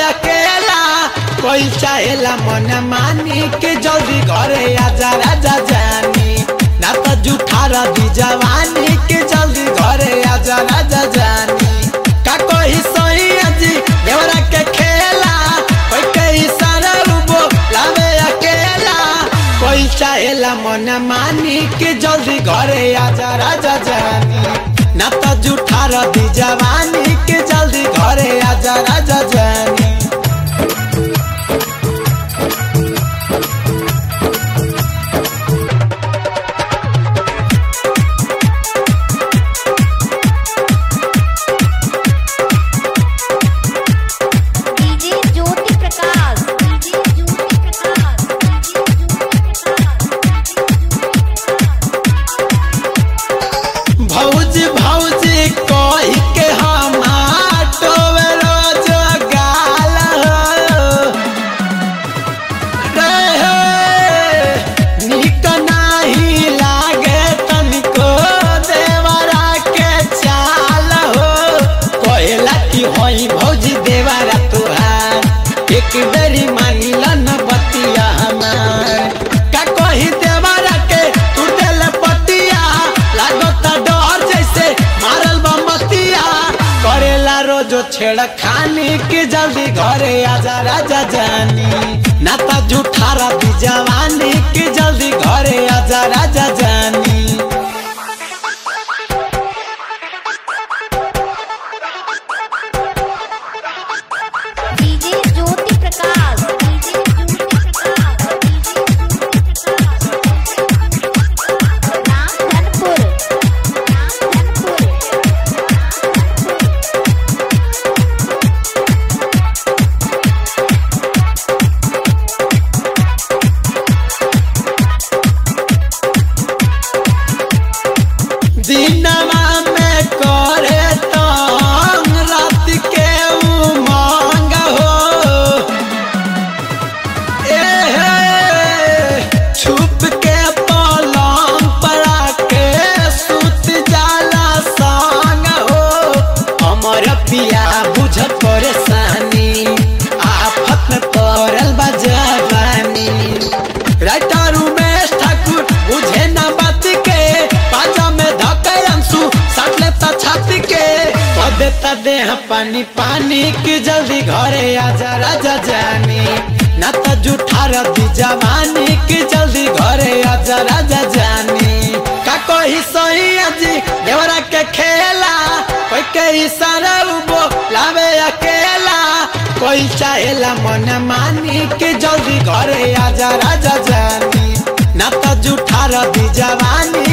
अकेला। कोई चाहेला मन मानी के जल्दी घरे आजा राजा जानी। ना तो जूठा रदी जवानी के जल्दी आजा राजा जानी। का कोई अजी देवरा के खेला। कोई अकेला। कोई चाहेला मन मानी के जल्दी आजा राजा जानी। ना तो जवानी भौजी तुहार। एक न बतिया हमार का कही देवरा के तू पतिया? डर जैसे मारल बमतिया। करेला रोजो छेड़ खानी के जल्दी घरे आजा राजा जानी। ना तो झूठा रबी जवानी के जल्दी घरे आजा राजा पानी पानी की जल्दी घरे आजा राजा जानी। ना तो जूठा रदी जवानी की जल्दी घरे आजा राजा जानी। का कोई सही अजी देवरा के खेला। कोई के इशारा उबो, लावे अकेला। कोई चाहेला मन मानी के जल्दी घरे आजा राजा जानी। ना तो जूठा रदी जवानी